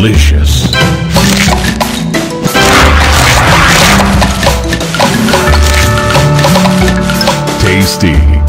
delicious. Tasty.